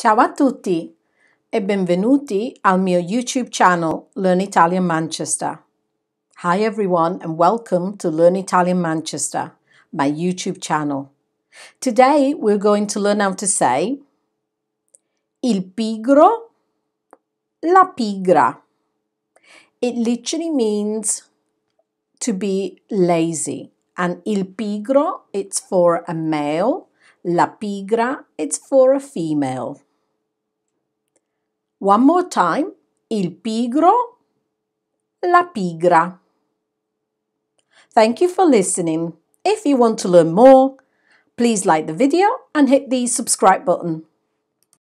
Ciao a tutti e benvenuti al mio YouTube channel Learn Italian Manchester. Hi everyone and welcome to Learn Italian Manchester, my YouTube channel. Today we're going to learn how to say il pigro, la pigra. It literally means to be lazy and il pigro it's for a male, la pigra it's for a female. One more time. Il pigro, la pigra. Thank you for listening. If you want to learn more, please like the video and hit the subscribe button.